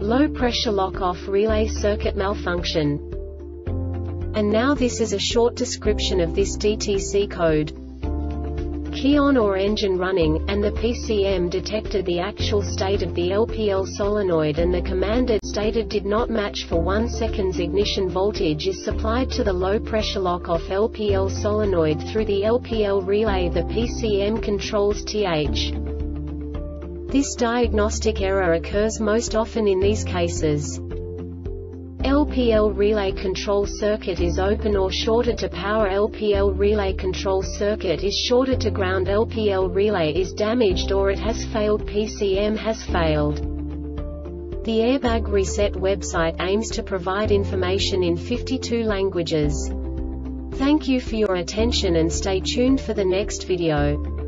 low pressure lock-off relay circuit malfunction. And now this is a short description of this DTC code. Key on or engine running, and the PCM detected the actual state of the LPL solenoid and the commanded stated did not match for 1 second's ignition voltage is supplied to the low pressure lock-off LPL solenoid through the LPL relay the PCM controls TH. This diagnostic error occurs most often in these cases. LPL relay control circuit is open or shorted to power LPL relay control circuit is shorted to ground LPL relay is damaged or it has failed PCM has failed. The Airbag Reset website aims to provide information in 52 languages. Thank you for your attention and stay tuned for the next video.